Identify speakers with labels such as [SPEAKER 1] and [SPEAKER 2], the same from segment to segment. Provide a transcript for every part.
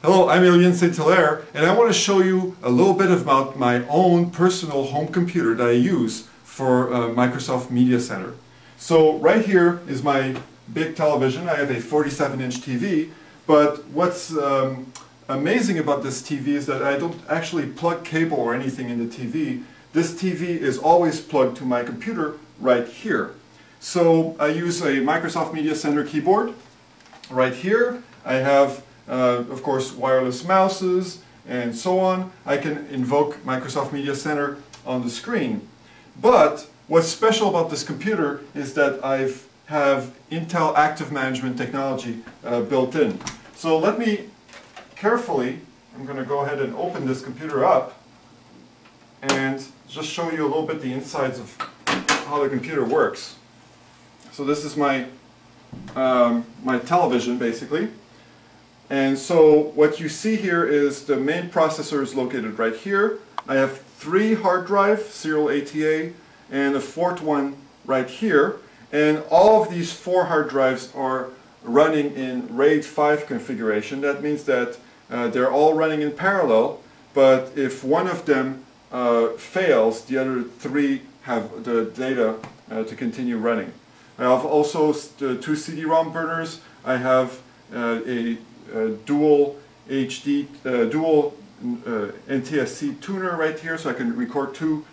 [SPEAKER 1] Hello, I'm Ylian Saint-Hilaire, and I want to show you a little bit about my own personal home computer that I use for uh, Microsoft Media Center. So right here is my big television. I have a 47-inch TV, but what's um, amazing about this TV is that I don't actually plug cable or anything in the TV. This TV is always plugged to my computer right here. So I use a Microsoft Media Center keyboard. Right here I have uh, of course, wireless mouses, and so on. I can invoke Microsoft Media Center on the screen. But what's special about this computer is that I have Intel Active Management technology uh, built in. So let me carefully, I'm going to go ahead and open this computer up and just show you a little bit the insides of how the computer works. So this is my, um, my television basically. And so what you see here is the main processor is located right here. I have three hard drive, serial ATA, and a fourth one right here. And all of these four hard drives are running in RAID 5 configuration. That means that uh, they're all running in parallel, but if one of them uh, fails, the other three have the data uh, to continue running. I have also two CD-ROM burners. I have uh, a dual HD, uh, dual uh, NTSC tuner right here so I can record two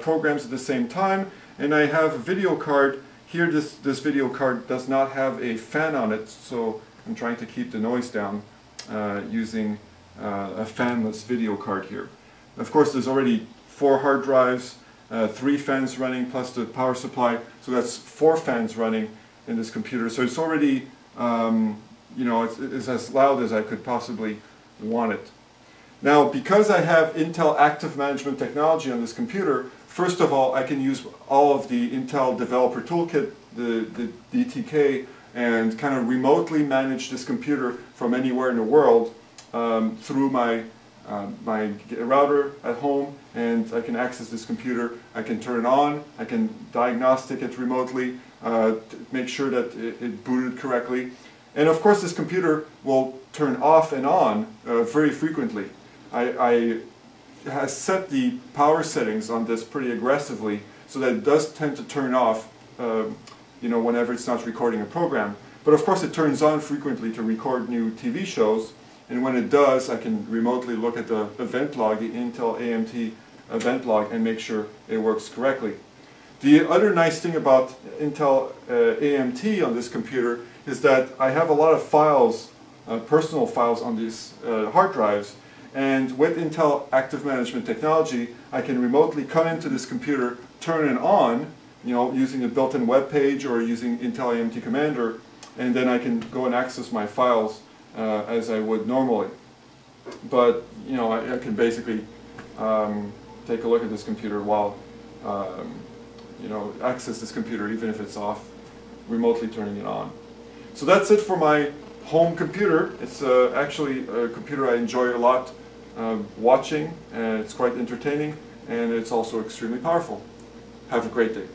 [SPEAKER 1] programs at the same time. And I have a video card. Here this, this video card does not have a fan on it, so I'm trying to keep the noise down using a fanless video card here. Of course, there's already four hard drives, uh, three fans running plus the power supply, so that's four fans running in this computer. So it's already um, you know, it's, it's as loud as I could possibly want it. Now, because I have Intel Active Management technology on this computer, first of all, I can use all of the Intel Developer Toolkit, the, the DTK, and kind of remotely manage this computer from anywhere in the world um, through my, uh, my router at home, and I can access this computer. I can turn it on, I can diagnostic it remotely, uh, make sure that it, it booted correctly. And of course this computer will turn off and on uh, very frequently. I, I set the power settings on this pretty aggressively so that it does tend to turn off uh, you know, whenever it's not recording a program. But of course it turns on frequently to record new TV shows and when it does I can remotely look at the event log, the Intel AMT event log and make sure it works correctly. The other nice thing about Intel uh, AMT on this computer is that I have a lot of files, uh, personal files on these uh, hard drives and with Intel Active Management technology I can remotely come into this computer, turn it on, you know, using a built-in web page or using Intel AMT Commander and then I can go and access my files uh, as I would normally. But, you know, I, I can basically um, take a look at this computer while um, you know, access this computer even if it's off, remotely turning it on. So that's it for my home computer. It's uh, actually a computer I enjoy a lot uh, watching and it's quite entertaining and it's also extremely powerful. Have a great day.